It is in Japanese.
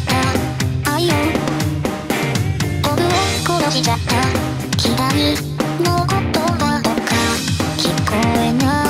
った愛を僕を殺しちゃった。左の言葉とか聞こえない。